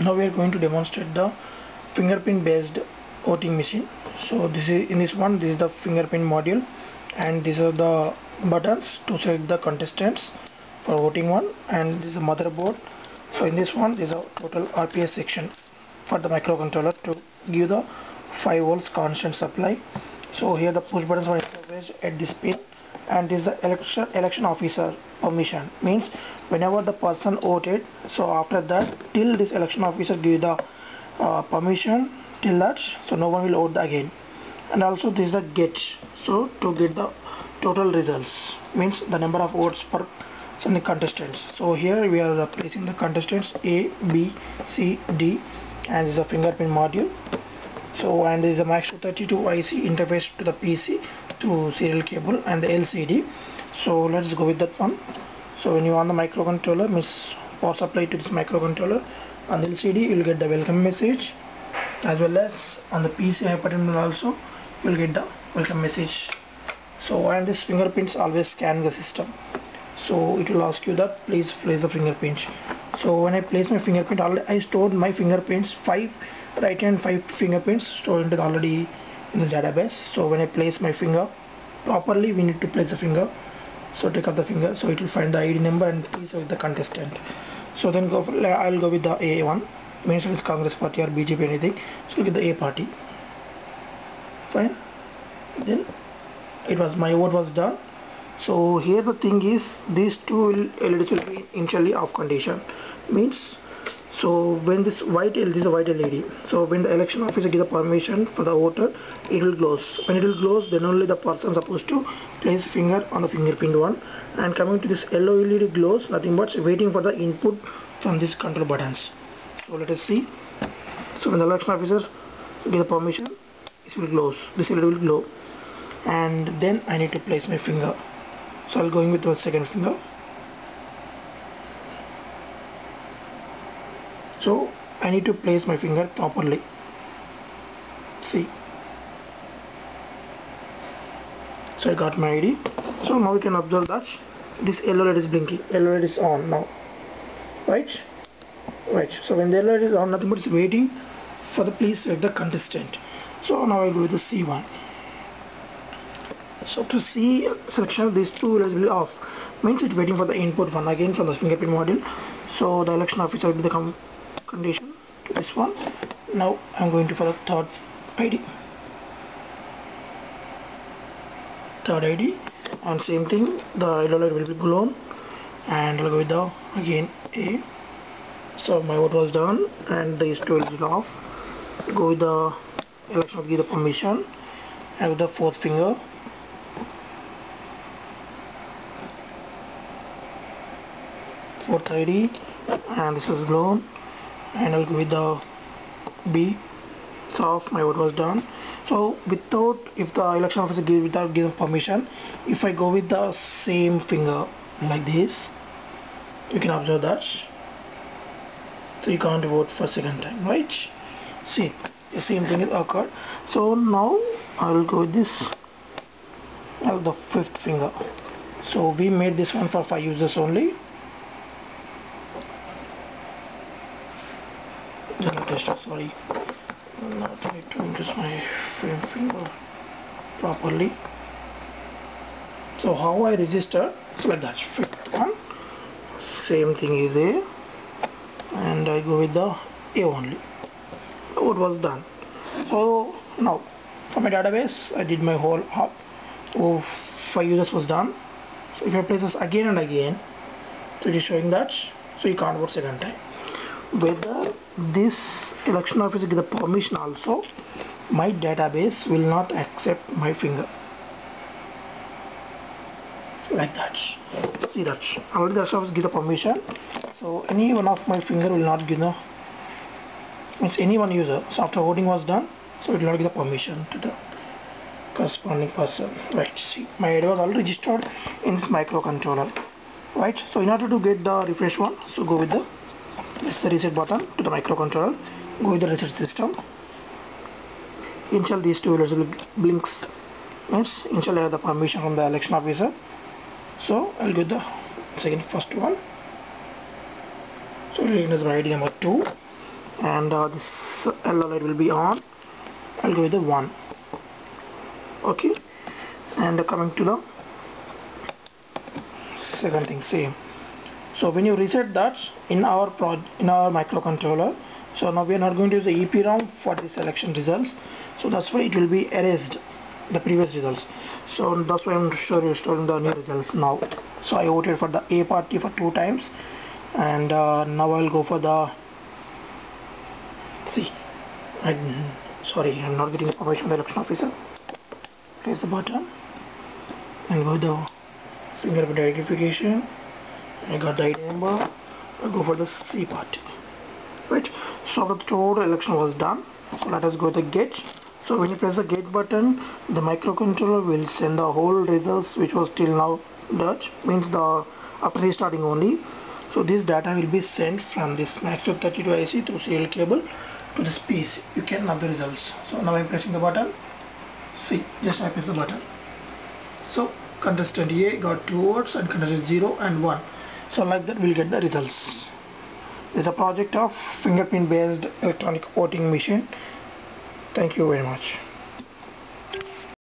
now we are going to demonstrate the fingerprint based voting machine. So this is in this one this is the fingerprint module and these are the buttons to select the contestants for voting one and this is a motherboard. So in this one is a total RPS section for the microcontroller to give the 5 volts constant supply. So here the push buttons are at this pin and this is the election election officer permission. Means whenever the person voted so after that till this election officer give the uh, permission till that so no one will vote again. And also this is the get so to get the total results. Means the number of votes per so the contestants. So here we are placing the contestants a b c d and this is a fingerprint module. So and this is a max 32 IC interface to the PC to serial cable and the LCD so let's go with that one. So when you on the microcontroller miss power supply to this microcontroller on the LCD you will get the welcome message as well as on the PC hyperterminal also you will get the welcome message. So and this fingerprints always scan the system. So it will ask you that please place the fingerprint so when I place my fingerprint I stored my fingerprints five right hand five fingerprints stored into already this database. So when I place my finger properly we need to place the finger. So take up the finger. So it will find the ID number and please with the contestant. So then go for, I'll go with the A one means it's Congress party or BJP anything. So get the A party. Fine. Then it was my vote was done. So here the thing is these two LEDs will be initially off condition. Means so when this white LED this is a white LED so when the election officer gives a permission for the voter it will close when it will close then only the person supposed to place finger on the fingerprint one. And coming to this yellow LED glows nothing but waiting for the input from these control buttons. So let us see. So when the election officer gives a permission this will close this LED will glow. And then I need to place my finger. So I'll going with the second finger so I need to place my finger properly. See? So I got my ID so now we can observe that this yellow light is blinking. Yellow light is on now. Right? Right. So when the yellow light is on nothing but it's waiting for the please select the contestant. So now I go with the C1 so to see selection these two will be off. Means it's waiting for the input one again from the fingerprint module. So the election officer will be the condition. To this one. Now I'm going to for the third ID third ID and same thing the yellow light will be blown and I'll go with the again A. So my vote was done and these two will be off. Go with the election give the permission. And with the fourth finger. Fourth ID and this is blown and I'll with the B. So my vote was done. So without if the election officer give without giving permission if I go with the same finger like this you can observe that. So you can't vote for second time right? See the same thing is occurred. So now I will go with this. Now the fifth finger. So we made this one for five users only tester sorry not need to adjust my frame finger properly. So how I register like that fifth one. Same thing is there. And I go with the A only. What was done. So now for my database I did my whole hop. So five users was done. So if I place this again and again it is showing that. So you can't vote second time whether this election officer give the permission also my database will not accept my finger. Like that. See that. Already the officer give the permission so any one of my finger will not give the means any one user so after voting was done so it will not give the permission to the corresponding person. Right see my ID was already registered in this microcontroller. Right so in order to get the refresh one so go with the this is the reset button to the microcontroller. Go with the reset system. Initial these two will blinks means initial I have the permission from the election officer. So I'll get the second first one. So it is my ID number 2 and uh, this yellow light will be on. I'll go with the 1 okay. And uh, coming to the second thing same so when you reset that in our in our microcontroller so now we are not going to use the EPROM for the selection results. So that's why it will be erased the previous results. So that's why I'm sure you're storing the new results now. So I voted for the A party for two times and uh, now I'll go for the C I, sorry I'm not getting information from the election officer. Press the button and go the fingerprint identification I got the ID number I go for the C part. Right so the total election was done. So let us go to the gate. So when you press the gate button the microcontroller will send the whole results which was till now Dutch means the after restarting only. So this data will be sent from this Max32 IC through serial cable to this PC you can have the results. So now I'm pressing the button. See just I press the button. So contestant A got 2 votes and contestant 0 and 1 so like that we'll get the results. Is a project of fingerprint based electronic voting machine. Thank you very much